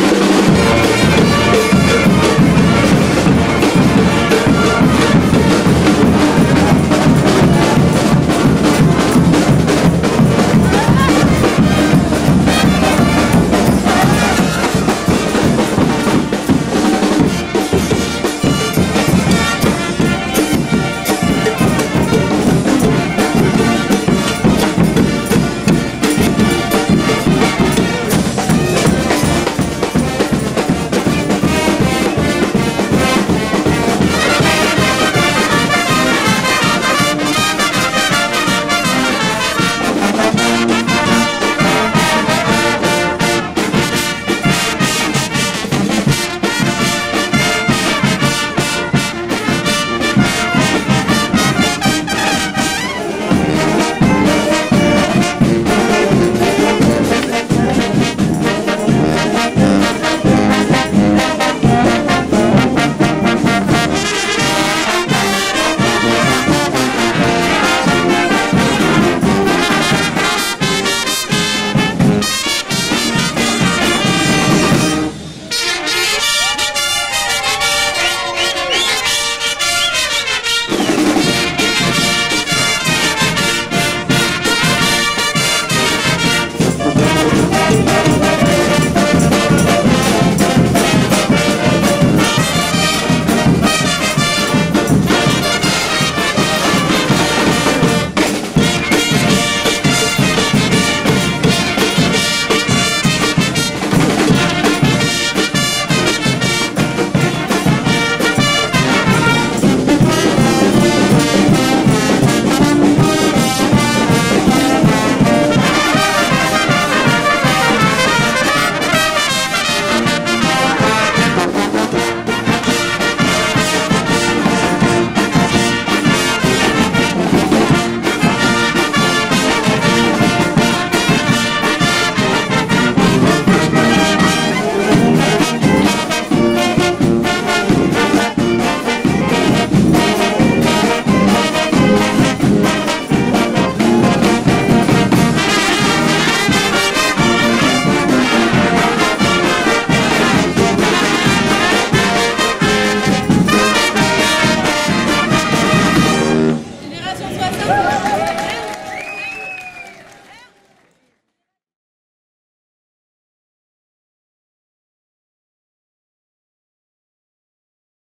you Gracias.